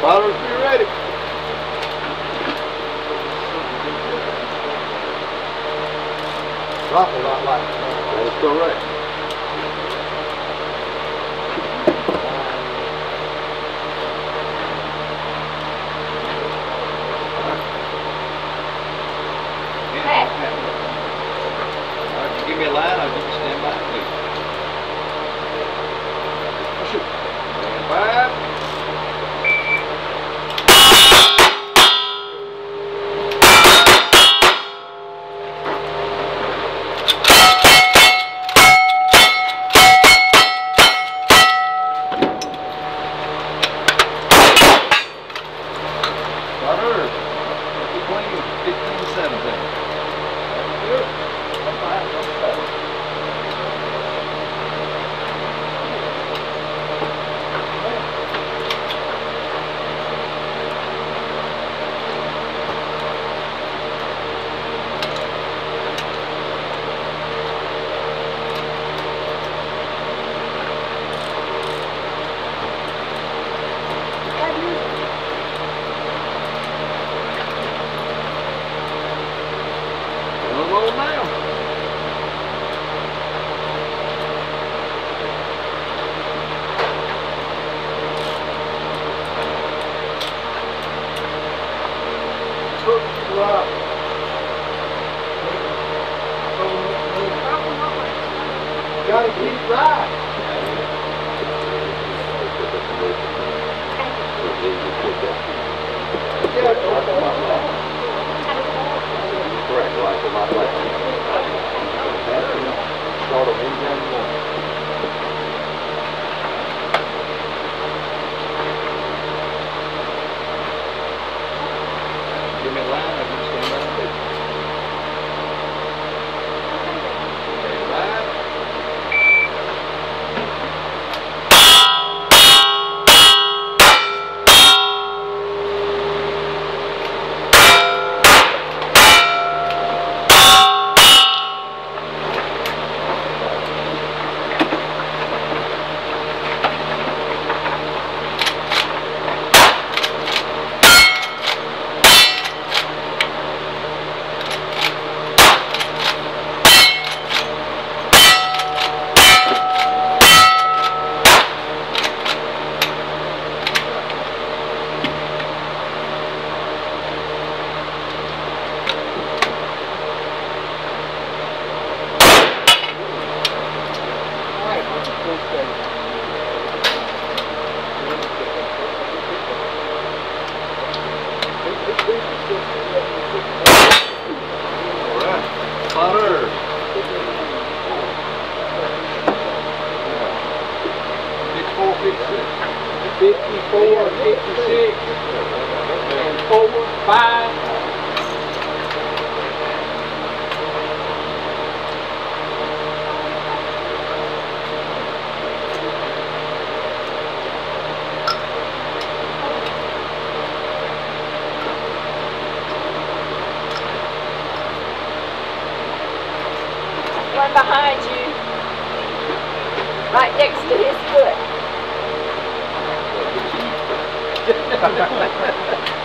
Bottles be ready. Drop a lot like That's all right. Gotta keep right. 54, 56, and 4, 5. behind you, right next to his foot. はいはいはい。